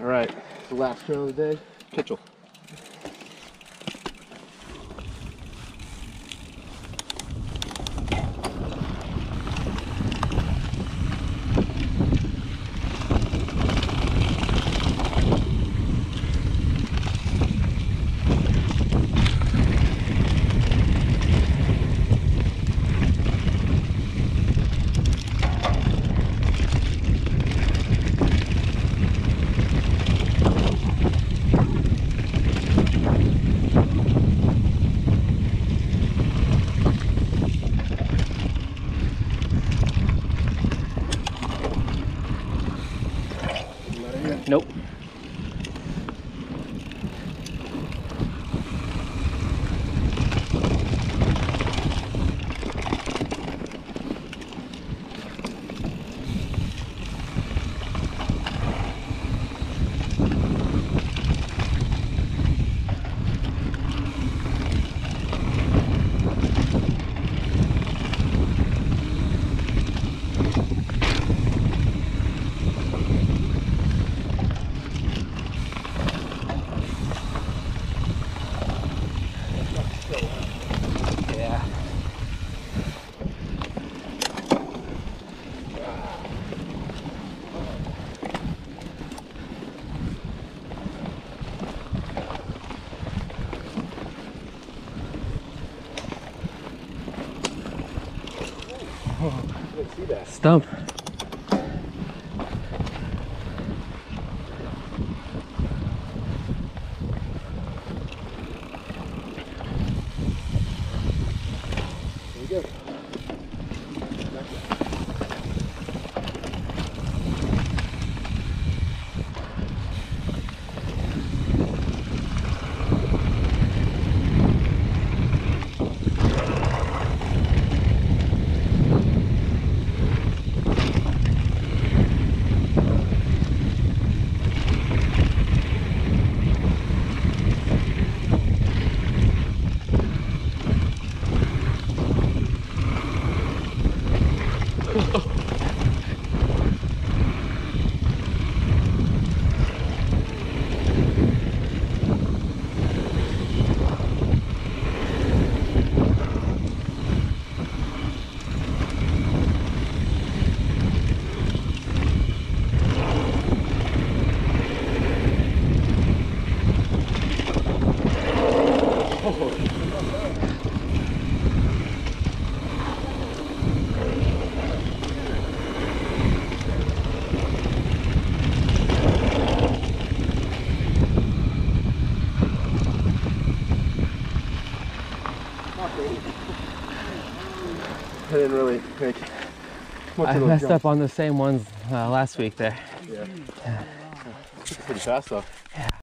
All right, the last trail of the day, Kitchel. Nope. That. Stump. There you go. Oh. I didn't really make much I messed jumps. up on the same ones uh, last week there. Yeah. Pretty fast though.